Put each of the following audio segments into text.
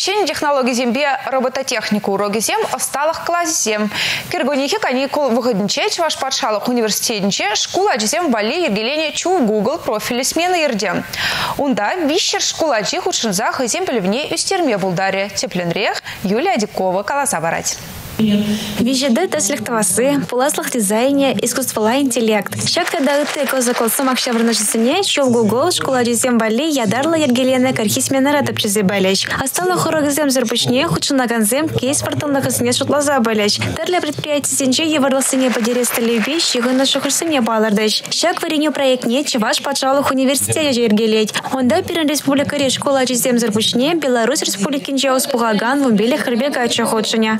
Кшен технология зембе робототехнику уроги зем осталых класс зем. Киргонихи каникул выходниче чваш патшалық университетінче школа жезем бали ергелене чу Google профилі смены ерде. Унда вищер школа жи худшынзах зем білівне үстерме булдаре. Тепленрех Юлия Дикова каласа барать. Вижеды теслих тавасы, пуласлых дизайне, искусствола интеллект. Шак тада ыты коза колсам акшаврнашысыне, чул Google, школа жезем бали, ядарла ергелене кархисмена ратып чизе балеш. Астала хорогызем зерпычне, худшынаганзем, кейс порталнахысыне шутлаза балеш. Терле предприятие сенче еварласыне подерестали вещи, гына шухырсыне балардыш. Шак вареню проектне, чеваш патшалых университете жергелеть. Онда пирен республика школа жезем зерпычне, Беларусь республикинче успугаган вумбеле хрбега ачахотшыня.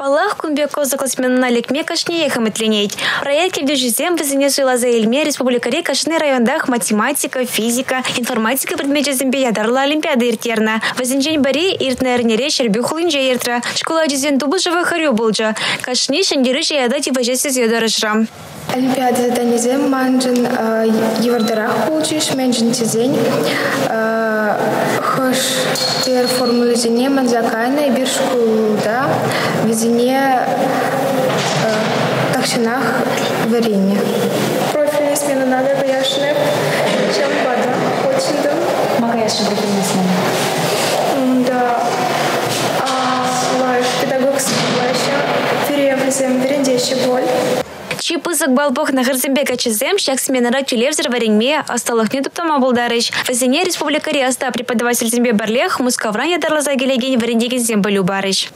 Палах кумбеко закласменна лекме кашне ехаметленеть. Проект кебдюжизем вызыне жила за Эльме республикаре кашны райондах математика, физика, информатика предмете зембе ядарла олимпиада иртерна. Вазинжень бари иртна эрнере шербю хулинже иртра. Школа дизен дубы живы харю болжа. Кашни шендері жаяда типажесіз ядарышрам. Олимпиада заданизем манжын евардарах получиш, менжин тизень. Хош тер формулизине манзакайна бир шкулда визине такшинах варине. Профильная смена надо пояшне. Чем бада? Очень да. Макаяши профильная смена. Да. А лайф педагог лайша. Фиревлизем верендеши боль. Чипызык балбок нахырзымбек ачызем шак сменара тюлевзер варенме асталых не туптама булдарыш. Вазине республика Риаста преподаватель зембе барлех мускавран ядарлаза келеген варендеген зембалю барыш.